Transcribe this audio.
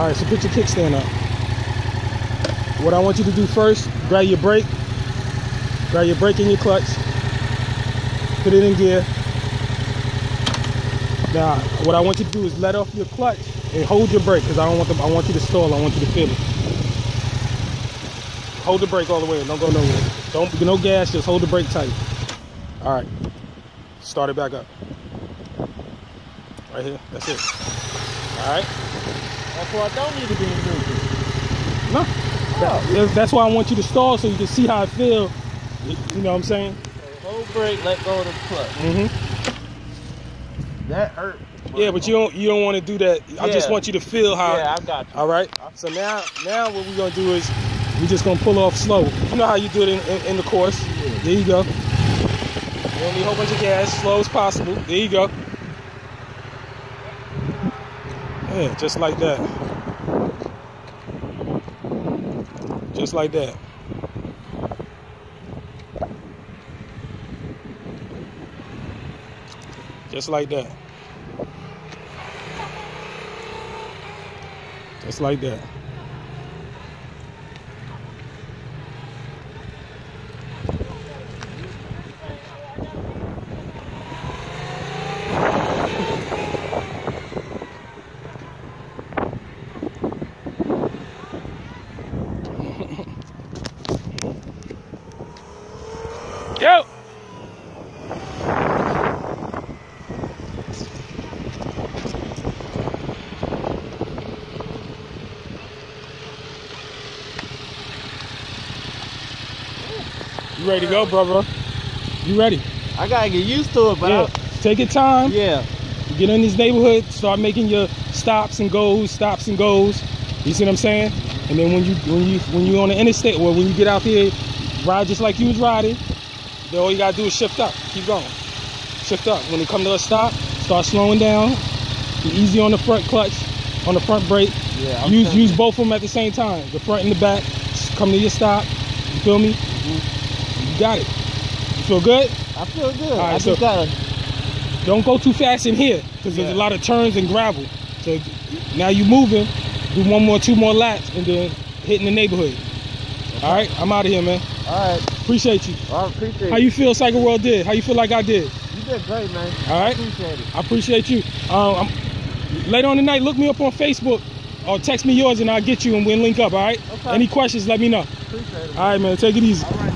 All right, so put your kickstand up. What I want you to do first, grab your brake, grab your brake in your clutch, put it in gear. Now, what I want you to do is let off your clutch and hold your brake because I don't want them. I want you to stall. I want you to feel it. Hold the brake all the way. Don't go nowhere. Don't no gas. Just hold the brake tight. All right. Start it back up. Right here. That's it. All right. That's why I don't need to be in neutral. No. That- that's why I want you to stall so you can see how it feel. You you know what I'm saying? Hold brake, let go of the clutch. Mm-hmm. That hurt. Yeah, but you don't you don't want to do that. I just want you to feel how. Yeah, I got you. All right. So now now what we're gonna do is we're just gonna pull off slow. You know how you do it in, in, in the course. Yeah. There you go. You don't need a whole bunch of gas, slow as possible. There you go. Yeah, just like that. Just like that. Just like that. Just like that. Yo! You ready to go, brother? You ready? I gotta get used to it, but yeah. Take your time. I, yeah. Get in this neighborhood, start making your stops and goes, stops and goes. You see what I'm saying? And then when you when you when you on the interstate or when you get out here, ride just like you was riding. Then all you gotta do is shift up. Keep going. Shift up. When it come to a stop, start slowing down. Be easy on the front clutch, on the front brake. Yeah. I'm use use you. both of them at the same time. The front and the back. Just Come to your stop. You feel me? You got it. You feel good? I feel good. right, I so- gotta. Don't go too fast in here because there's a lot of turns and gravel. So now you're moving, do one more, two more laps, and then hitting the neighborhood. All right, I'm out of here, man. All right. Appreciate you. I appreciate How you feel Cycle World did? How you feel like I did? You did great, man. All right. Appreciate it. I appreciate you. Um, I'm, later on tonight, look me up on Facebook or text me yours and I'll get you and we'll link up, all right? Okay. Any questions, let me know. Appreciate it. All right, man, take it easy. All right,